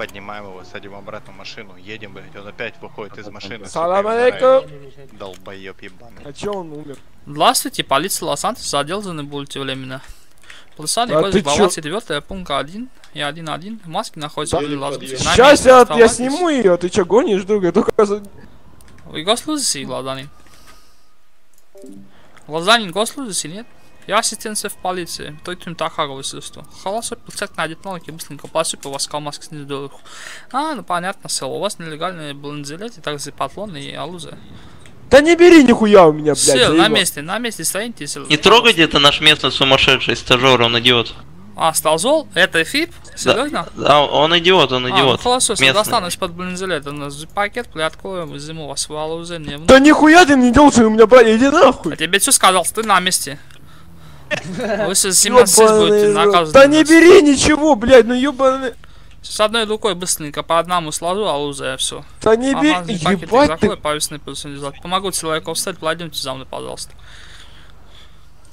Поднимаем его, садим обратно в машину, едем, блядь, он опять выходит из машины. Салам алейкум. Долбоёб ебаный. А чё он умер? Здравствуйте, полиция Лос-Антос, задержаны будете временно. Полицейский А ты чё? 4, пункт 1 и 1.1. В маске находится Да. На Сейчас я, я сниму ее, ты чё гонишь, друг? Я только... за- Вы госслужащий, Ладанин? Лазанин госслужащий, нет? Я ассистент в полиции. Той тем Тахарова сесту. Хорошо, пиццак найдет ноги, быстренько посыпал вас калмаски снизу доверху. А, ну понятно, село. У вас нелегальные бронежилеты, также патлоны и оружие. Да не бери нихуя у меня, блядь. Все, на месте, на месте стоите. сел- Не трогайте, это наш местный сумасшедший стажер, он идиот. А, столзол? Это ФИП? Серьезно? Да, он идиот, он А, ну идиот. хорошо, если Местный. достану из-под бронежилета на пакет, приоткроем, изыму вас вооружение. Да нихуя ты не должен у меня брать, иди нахуй. Я тебе что сказал, ты на месте. Вы сейчас 17 Ёбаный будете рот. наказаны. Да не бери ничего, блядь, ну ёбаный. С одной рукой быстренько по одному сложу оружие, все. Да не бери, ебать ты. повесный персонализат. Помогу человеку встать, пройдемте за мной, пожалуйста.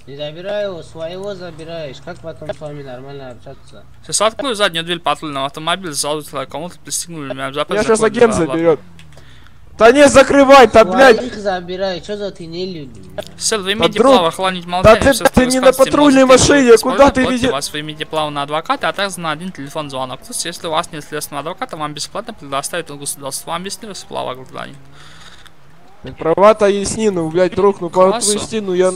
Не забирай его, своего забираешь. Как потом с вами нормально общаться? Сейчас открою заднюю дверь патрульного автомобиля, сразу человека кому-то пристегнули меня. Меня сейчас агент заберет. Да не закрывай, да, блядь. Своих забирай, что за ты не люди? Сел, вы право хранить молчание. ты- что ты вы не на патрульной машине, куда ты вези- вас. Вы имеете право на адвоката, а также на один телефон звонок. То есть, если у вас нет средств на адвоката, вам бесплатно предоставит он государство. Вам объяснил, что права гражданин. Права-то ясни, ну, блядь, друг, ну Хорошо. отпусти, ну я...